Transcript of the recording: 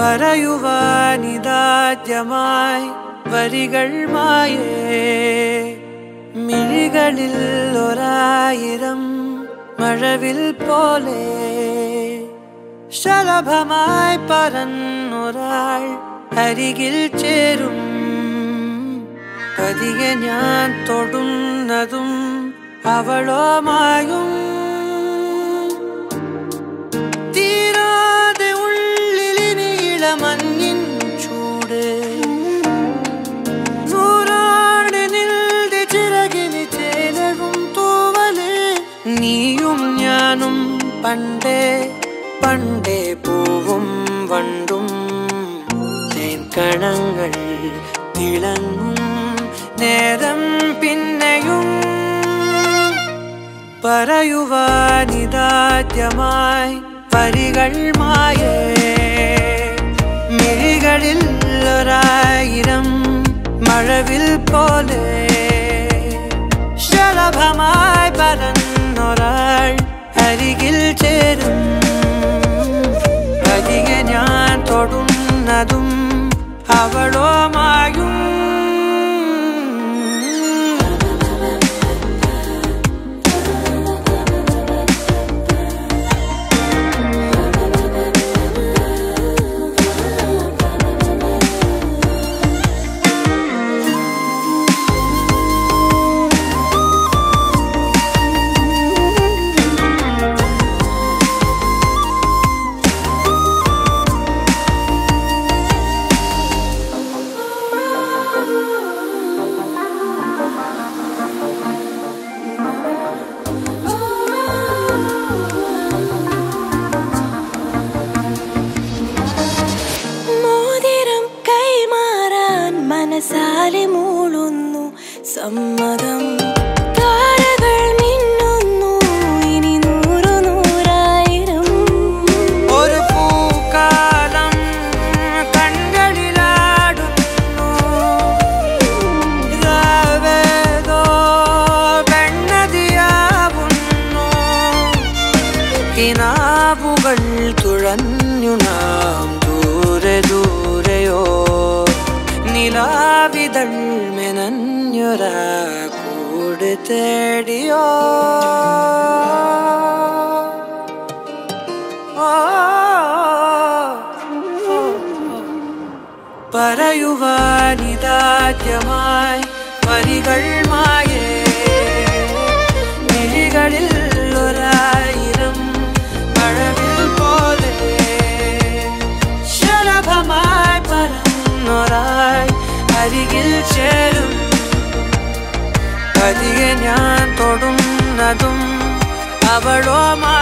പറയുവാനിതാദ്യമായി വരികൾ മായേ. മിഴികളിൽ ഒരായിരം മഴവിൽ പോലെ. ശലഭമായി പറന്നൊരാൾ അരികിൽ ചേരും. പതിയെ ഞാൻ തൊടുന്നതും അവളോമായും മഞ്ഞിൻ ചൂട്. നൂറാണ് നിൽടെ ചിറകിന് ചേലവും തൂവൽ നീയും ഞാനും പണ്ടേ പണ്ടേ പൂവും വണ്ടും. തേൻകണങ്ങൾ തിളങ്ങും നേരം പിന്നെയും. പറയുവാനിതാദ്യമായി വരികൾ മായേ. മിഴികളിൽ ഒരായിരം മഴവിൽ പോലെ ശലഭമായി പരന്നൊരാൾ അരികിൽ ചേരും. അരികെ ഞാൻ തൊടുന്നതും അവളോ മോതിരം സമ്മതം. താരകൾ മിന്നുന്നു ഇനി ഒരു പൂക്കാലം കിനാവുകൾ മെനഞ്ഞൊരാ കൂട് തേടിയോ പറയുവാനിതാദ്യമായി വരികൾ മായേ അരികിൽ ചേരും. പതിയെ ഞാൻ തൊടുന്നതും അവളോമായും